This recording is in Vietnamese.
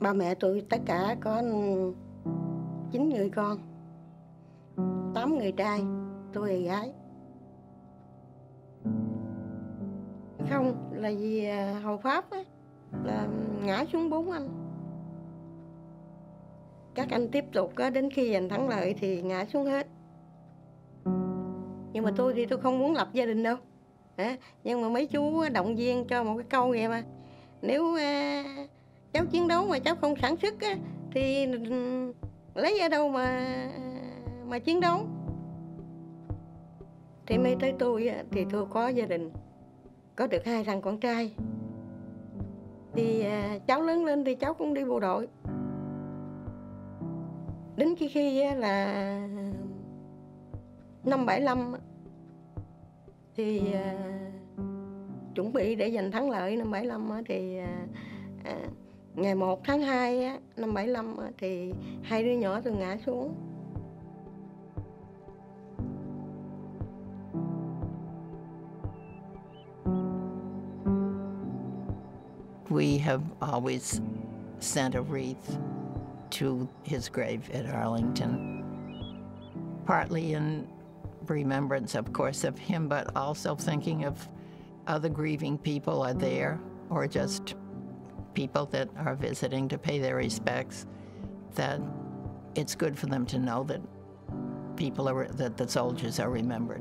ba mẹ tôi tất cả có chín người con tám người trai tôi là gái. Không là vì à, hầu pháp á là ngã xuống bốn anh. Các anh tiếp tục á, đến khi giành thắng lợi thì ngã xuống hết. Nhưng mà tôi thì tôi không muốn lập gia đình đâu nhưng mà mấy chú động viên cho một cái câu vậy mà. Nếu à, cháu chiến đấu mà cháu không sản xuất á, thì ừ, lấy ở đâu mà mà chiến đấu? Thì mới tới tôi á, thì tôi có gia đình có được hai thằng con trai. Thì à, cháu lớn lên thì cháu cũng đi bộ đội. Đến khi khi á, là năm 75 á, thì à, chuẩn bị để giành thắng lợi năm 75 á, thì à, ngày 1 tháng 2 á, năm 75 á, thì hai đứa nhỏ ngã xuống. We have always sent a wreath to his grave at Arlington, partly in remembrance, of course, of him, but also thinking of other grieving people are there, or just people that are visiting to pay their respects, that it's good for them to know that people are, that the soldiers are remembered.